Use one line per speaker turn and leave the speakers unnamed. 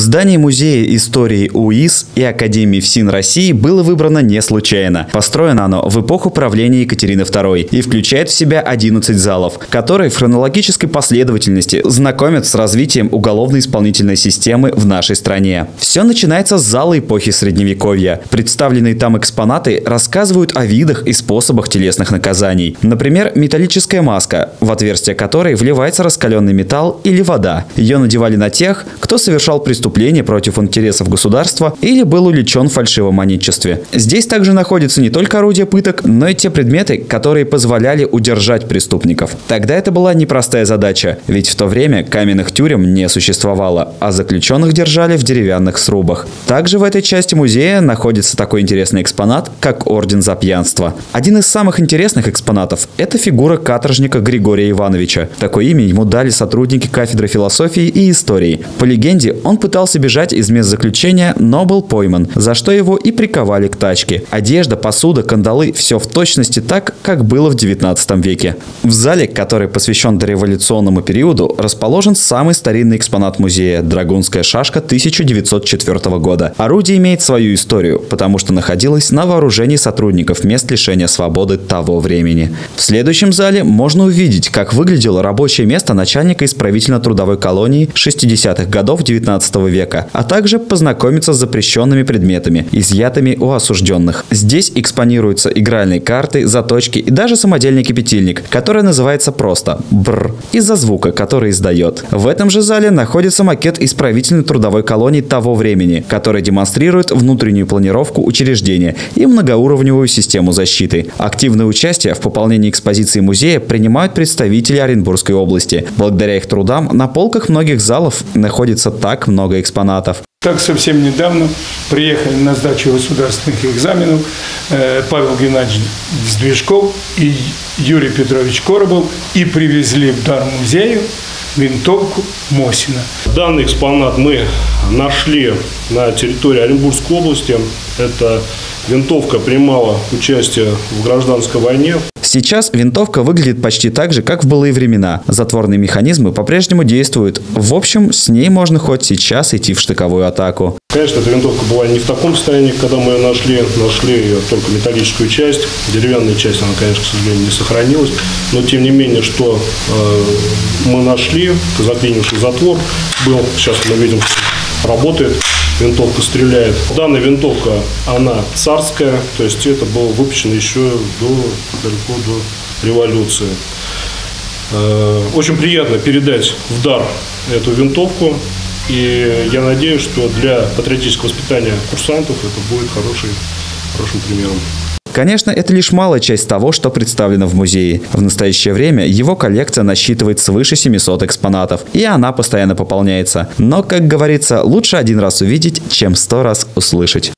Здание Музея истории УИС и Академии ФСИН России было выбрано не случайно. Построено оно в эпоху правления Екатерины II и включает в себя 11 залов, которые в хронологической последовательности знакомят с развитием уголовно-исполнительной системы в нашей стране. Все начинается с зала эпохи Средневековья. Представленные там экспонаты рассказывают о видах и способах телесных наказаний. Например, металлическая маска, в отверстие которой вливается раскаленный металл или вода. Ее надевали на тех, кто совершал преступление преступление против интересов государства или был увлечен в фальшивомонетчестве. Здесь также находятся не только орудия пыток, но и те предметы, которые позволяли удержать преступников. Тогда это была непростая задача, ведь в то время каменных тюрем не существовало, а заключенных держали в деревянных срубах. Также в этой части музея находится такой интересный экспонат, как Орден за пьянство. Один из самых интересных экспонатов – это фигура каторжника Григория Ивановича. Такое имя ему дали сотрудники кафедры философии и истории. По легенде, он пытался бежать из мест заключения, но был пойман, за что его и приковали к тачке. Одежда, посуда, кандалы – все в точности так, как было в 19 веке. В зале, который посвящен дореволюционному периоду, расположен самый старинный экспонат музея – драгунская шашка 1904 года. Орудие имеет свою историю, потому что находилось на вооружении сотрудников мест лишения свободы того времени. В следующем зале можно увидеть, как выглядело рабочее место начальника исправительно-трудовой колонии 60-х годов 19 века, а также познакомиться с запрещенными предметами, изъятыми у осужденных. Здесь экспонируются игральные карты, заточки и даже самодельный кипятильник, который называется просто «бр» из-за звука, который издает. В этом же зале находится макет исправительной трудовой колонии того времени, который демонстрирует внутреннюю планировку учреждения и многоуровневую систему защиты. Активное участие в пополнении экспозиции музея принимают представители Оренбургской области. Благодаря их трудам на полках многих залов находится так много много экспонатов.
Так совсем недавно приехали на сдачу государственных экзаменов э, Павел Геннадьевич Сдвижков и Юрий Петрович Коробов и привезли в дар музею винтовку Мосина.
Данный экспонат мы нашли на территории Оренбургской области. Это винтовка принимала участие в гражданской войне.
Сейчас винтовка выглядит почти так же, как в былые времена. Затворные механизмы по-прежнему действуют. В общем, с ней можно хоть сейчас идти в штыковую атаку.
Конечно, эта винтовка была не в таком состоянии, когда мы ее нашли. Нашли ее только металлическую часть. Деревянная часть, она, конечно, к сожалению, не сохранилась. Но, тем не менее, что э, мы нашли, заклинивший затвор был. Сейчас мы видим, работает винтовка стреляет. Данная винтовка, она царская, то есть это было выпущено еще до, далеко до революции. Э, очень приятно передать в дар эту винтовку. И я надеюсь, что для патриотического воспитания курсантов это будет хороший, хорошим примером.
Конечно, это лишь малая часть того, что представлено в музее. В настоящее время его коллекция насчитывает свыше 700 экспонатов, и она постоянно пополняется. Но, как говорится, лучше один раз увидеть, чем сто раз услышать.